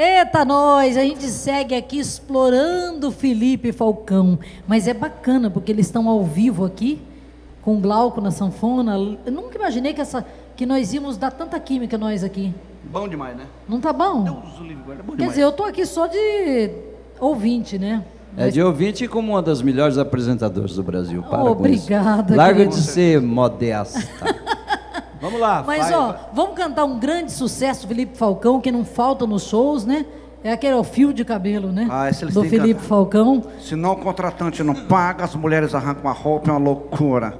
Eita, nós! A gente segue aqui explorando Felipe Falcão. Mas é bacana, porque eles estão ao vivo aqui, com o Glauco na sanfona. Eu nunca imaginei que, essa, que nós íamos dar tanta química, nós aqui. Bom demais, né? Não tá bom? Deus o livre, guarda, bom Quer demais. dizer, eu tô aqui só de ouvinte, né? É de ouvinte como uma das melhores apresentadoras do Brasil. Para com isso. Obrigada, Larga de ser modesta. Vamos lá. Mas, vai, ó, vai. vamos cantar um grande sucesso, Felipe Falcão, que não falta nos shows, né? É aquele ó, fio de cabelo, né? Ah, esse eles Do que Felipe cantar. Falcão. Se não o contratante não paga, as mulheres arrancam a roupa, é uma loucura.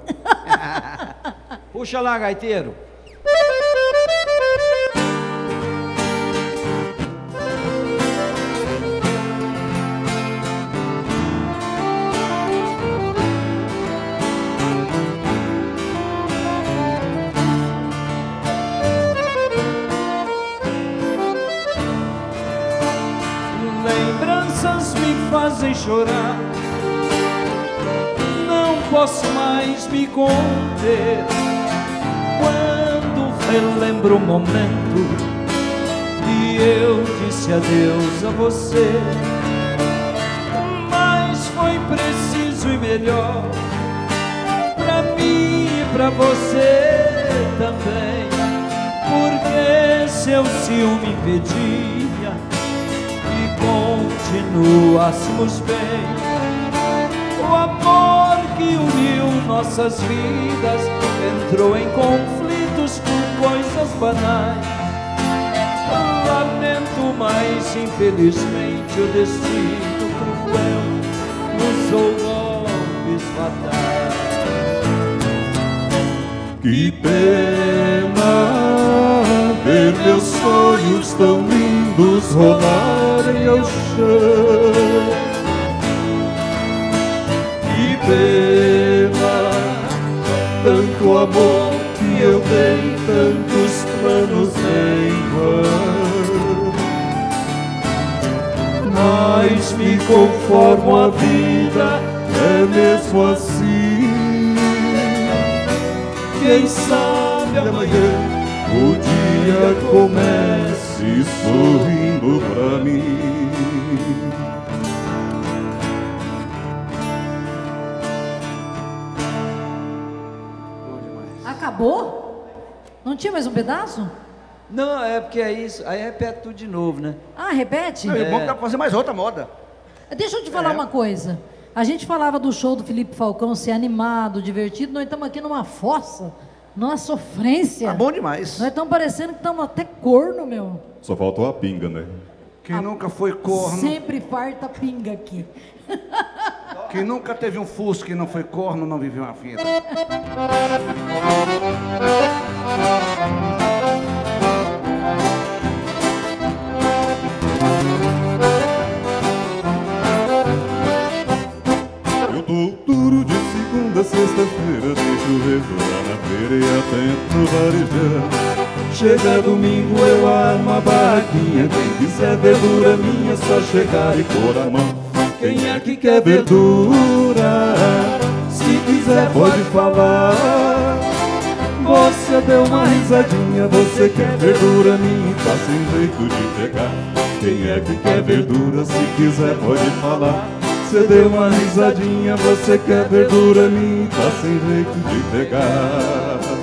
Puxa lá, gaiteiro. Lembranças me fazem chorar. Não posso mais me conter. Quando relembro o momento e eu disse adeus a você. Mas foi preciso e melhor pra mim e pra você também. Porque seu ciúme impedia e continuássemos bem. O amor que uniu nossas vidas entrou em conflitos por coisas banais. Lamento, mas infelizmente o destino cruel usou golpes fatais. Que pena ver meus sonhos tão lindos rolarem ao chão. Que pena tanto amor que eu dei, tantos planos em vão. Mas me conformo a vida, é mesmo assim. Quem sabe amanhã o dia comece sorrindo pra mim. Acabou? Não tinha mais um pedaço? Não, é porque aí, aí repete tudo de novo, né? Ah, repete? Não, e o bom é que dá pra fazer mais outra moda. Deixa eu te falar É. uma coisa. A gente falava do show do Felipe Falcão ser animado, divertido. Nós estamos aqui numa fossa, numa sofrência. Tá bom demais. Nós estamos parecendo que estamos até corno, meu. Só faltou a pinga, né? Quem nunca foi corno, Sempre farta pinga aqui. quem nunca teve um fusca e não foi corno, não viveu a vida. Eu tô duro de segunda a sexta-feira, deixo regular feira e atento no varejão. Chega domingo eu armo a barraquinha, quem quiser verdura minha, só chegar e pôr a mão. Quem é que quer verdura? Se quiser pode falar. Você deu uma risadinha, você quer verdura minha, tá sem jeito de pegar. Quem é que quer verdura? Se quiser pode falar. Você deu uma risadinha, você quer verdura minha, tá sem jeito de pegar.